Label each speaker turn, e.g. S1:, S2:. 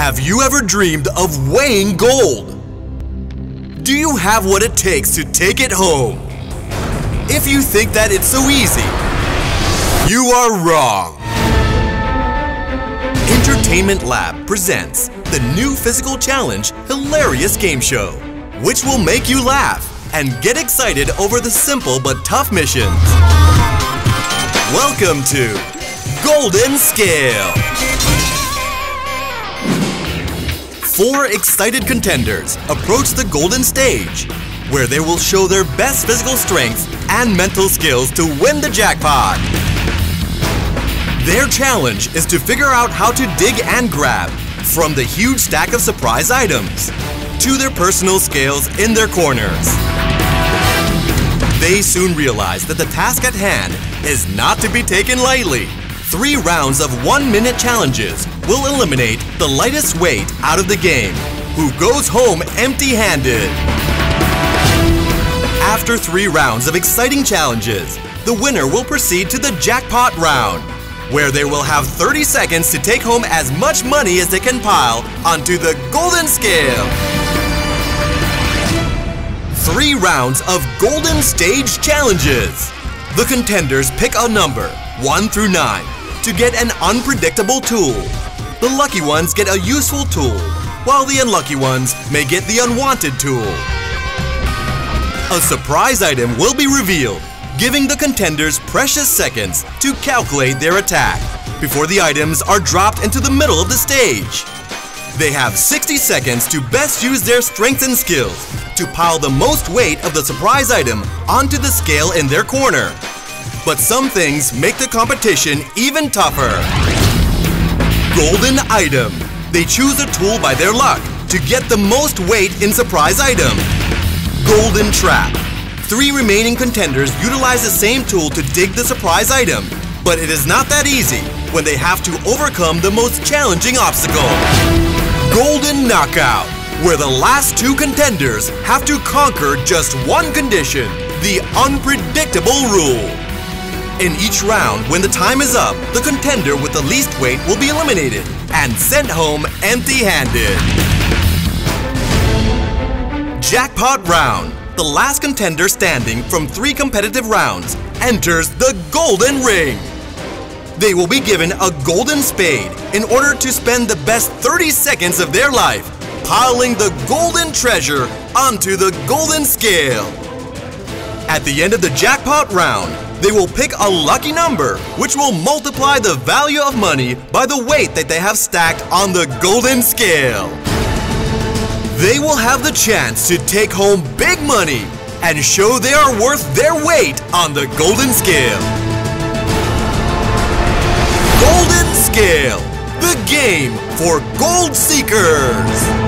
S1: Have you ever dreamed of weighing gold? Do you have what it takes to take it home? If you think that it's so easy, you are wrong. Entertainment Lab presents the new physical challenge hilarious game show, which will make you laugh and get excited over the simple but tough missions. Welcome to Golden Scale. Four excited contenders approach the golden stage, where they will show their best physical strength and mental skills to win the jackpot. Their challenge is to figure out how to dig and grab from the huge stack of surprise items to their personal scales in their corners. They soon realize that the task at hand is not to be taken lightly. Three rounds of one-minute challenges will eliminate the lightest weight out of the game, who goes home empty-handed. After three rounds of exciting challenges, the winner will proceed to the jackpot round, where they will have 30 seconds to take home as much money as they can pile onto the golden scale. Three rounds of golden stage challenges. The contenders pick a number, 1 through 9, to get an unpredictable tool. The lucky ones get a useful tool, while the unlucky ones may get the unwanted tool. A surprise item will be revealed, giving the contenders precious seconds to calculate their attack before the items are dropped into the middle of the stage. They have 60 seconds to best use their strengths and skills to pile the most weight of the surprise item onto the scale in their corner. But some things make the competition even tougher. Golden Item. They choose a tool by their luck to get the most weight in surprise item. Golden Trap. Three remaining contenders utilize the same tool to dig the surprise item, but it is not that easy when they have to overcome the most challenging obstacle. Golden Knockout, where the last two contenders have to conquer just one condition, the unpredictable rule. In each round, when the time is up, the contender with the least weight will be eliminated and sent home empty-handed. Jackpot Round. The last contender standing from three competitive rounds enters the Golden Ring. They will be given a golden spade in order to spend the best 30 seconds of their life piling the golden treasure onto the golden scale. At the end of the jackpot round, they will pick a lucky number, which will multiply the value of money by the weight that they have stacked on the golden scale. They will have the chance to take home big money and show they are worth their weight on the golden scale. Golden Scale, the game for gold seekers.